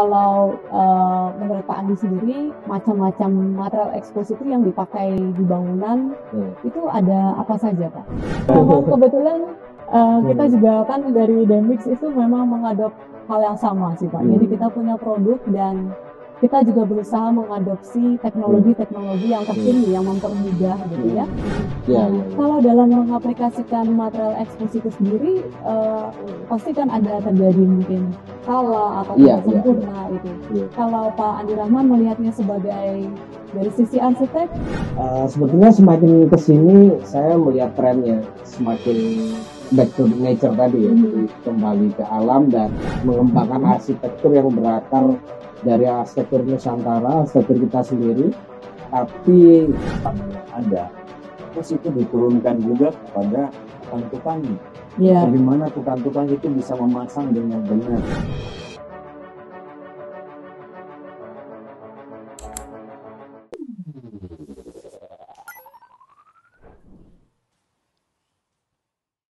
Kalau uh, menurut Pak Andi sendiri, macam-macam material eksposisi yang dipakai di bangunan hmm. itu ada apa saja Pak? Memang kebetulan uh, kita hmm. juga kan dari Demix itu memang mengadop hal yang sama sih Pak. Hmm. Jadi kita punya produk dan kita juga berusaha mengadopsi teknologi-teknologi yang terkini yang mempermudah gitu ya. ya, nah, ya. Kalau dalam mengaplikasikan material ekspos itu sendiri, uh, pasti kan ada terjadi mungkin salah atau ya, tidak sempurna itu. Ya. Kalau Pak Andi Rahman melihatnya sebagai dari sisi arsitek, uh, sebetulnya semakin ke sini saya melihat trennya semakin back to nature tadi ya, hmm. kembali ke alam dan mengembangkan arsitektur yang berakar dari arsitektur Nusantara, arsitektur kita sendiri, tapi ada terus itu diturunkan juga kepada tukang-tukangnya. Yeah. Bagaimana tukang-tukang itu bisa memasang dengan benar.